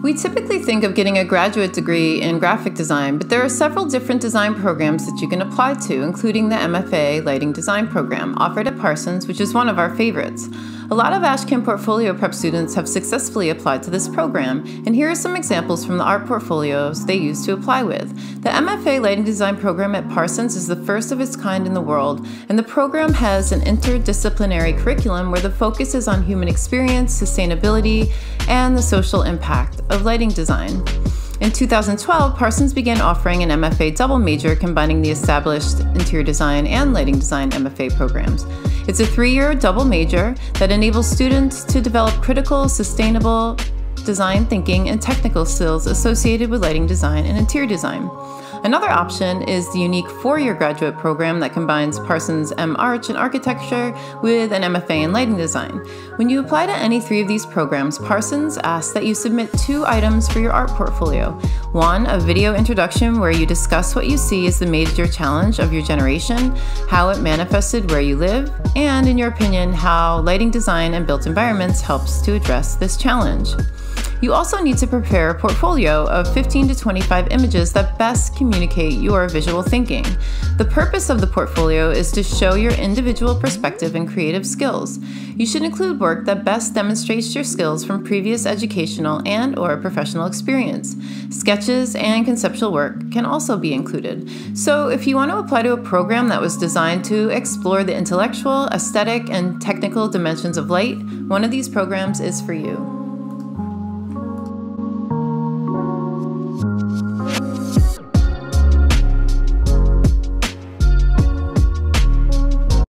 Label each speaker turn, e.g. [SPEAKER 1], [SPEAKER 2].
[SPEAKER 1] We typically think of getting a graduate degree in graphic design, but there are several different design programs that you can apply to, including the MFA Lighting Design program offered at Parsons, which is one of our favorites. A lot of Ashcan portfolio prep students have successfully applied to this program, and here are some examples from the art portfolios they used to apply with. The MFA Lighting Design program at Parsons is the first of its kind in the world, and the program has an interdisciplinary curriculum where the focus is on human experience, sustainability, and the social impact of lighting design. In 2012, Parsons began offering an MFA double major combining the established interior design and lighting design MFA programs. It's a three year double major that enables students to develop critical, sustainable design thinking and technical skills associated with lighting design and interior design. Another option is the unique four year graduate program that combines Parsons M Arch in architecture with an MFA in lighting design. When you apply to any three of these programs, Parsons asks that you submit two items for your art portfolio. One, a video introduction where you discuss what you see as the major challenge of your generation, how it manifested where you live, and in your opinion, how lighting design and built environments helps to address this challenge. You also need to prepare a portfolio of 15 to 25 images that best communicate your visual thinking. The purpose of the portfolio is to show your individual perspective and creative skills. You should include work that best demonstrates your skills from previous educational and or professional experience. Sketches and conceptual work can also be included. So if you want to apply to a program that was designed to explore the intellectual, aesthetic, and technical dimensions of light, one of these programs is for you.